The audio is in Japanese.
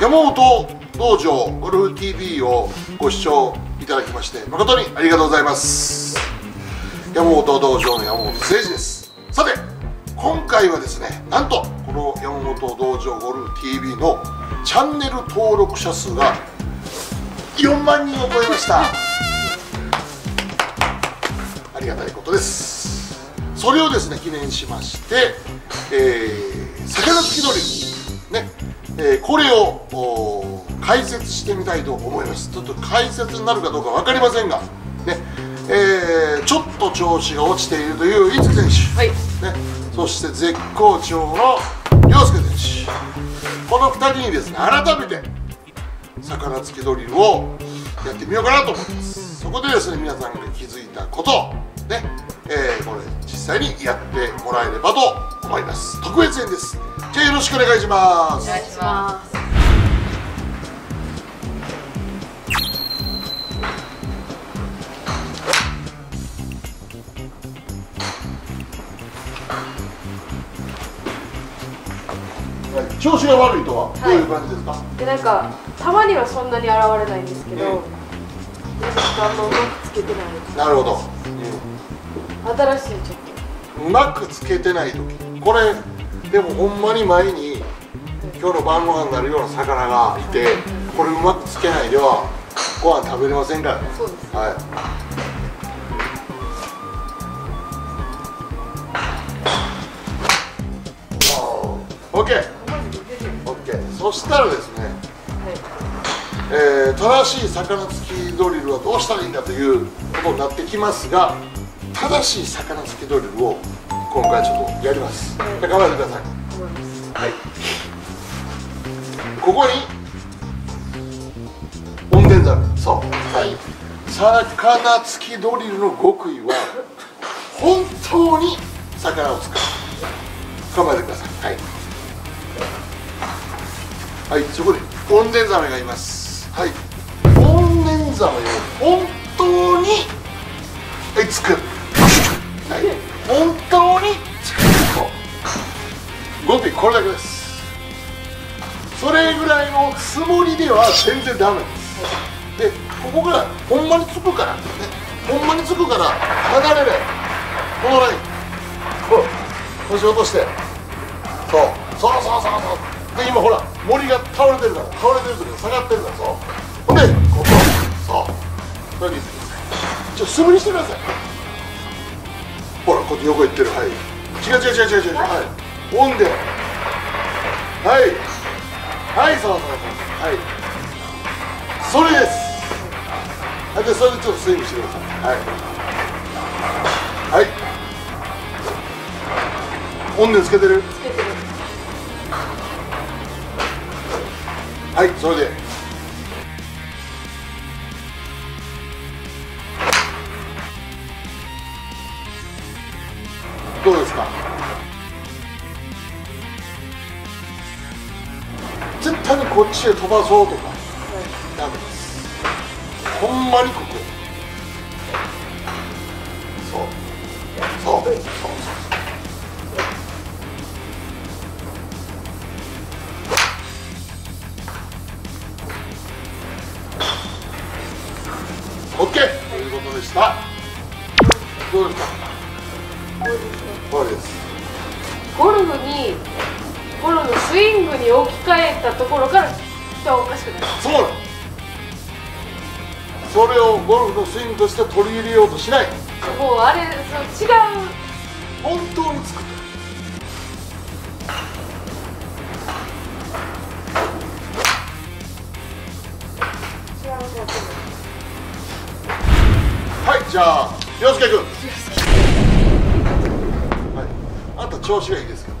山本道場ゴルフ TV をご視聴いただきまして誠にありがとうございます。山本道場の山本誠二です。さて今回はですねなんとこの山本道場ゴルフ TV のチャンネル登録者数が4万人を超えました。ありがたいことです。それをですね記念しまして、えー、魚つきドリル、えーこれを解説してみたいと思います。ちょっと解説になるかどうか分かりませんがねえーちょっと調子が落ちているという五木選手、はい。ね、そして絶好調の陽介選手。この2人にですね改めて魚つきドリルをやってみようかなと思います。そこでですね皆さんが気づいたこと。をね、えーこれ実際にやってもらえればと思います。特別編です。じゃあよろしくお願いします。お願いします。はい調子が悪いとは？どういう感じですか、でなんかたまにはそんなに現れないんですけど、うんなんかあんまうまくつけてないなるほど、新しいちょっうんうまくつけてない時これでもほんまに前に今日の晩ご飯になるような魚がいてこれうまくつけないではご飯食べれませんから。ねとそうです。はい。オッケー。オッケー。そしたらですね、はい。えー正しい魚つきドリルはどうしたらいいかということになってきますが正しい魚つきドリルを今回ちょっとやります。じゃあ構えてください。はい。ここに温電ザル。そう。はい。魚つきドリルの極意は本当に魚を使う。構えてください。はい。はいそこに温電ザメがいます。はい。温電ザメを本当にはいつくはい。本当につくこれだけです。それぐらいのつもりでは全然ダメです。でここからほんまにつくからね。ほんまにつくから離れないこのライン。こう腰落として。そう。そうそうそうそう。で今ほら森が倒れてるから倒れてる時に下がってるからそう。ほんでここ。そう。これでいいですちょ素振りしてください。ほらこっち横行ってる。はい。違う違う違う違う違う。はいオンで。はい。はいそうそうそうはい。それです。はいでそれでちょっとスイングしてください。はい。はい。オンでつけてる？つけてる。はいそれで。どうですか？絶対にこっちへ飛ばそうとか。ダメです。ほんまにここ。そう。そう。そう。そうオッケーということでした。どうですか？ゴルフにゴルフのスイングに置き換えたところから人はおかしくなるそうなの。それをゴルフのスイングとして取り入れようとしない。もうあれそう違う。本当に作って違うやつはいじゃあ洋介君。はいあんた調子がいいですけど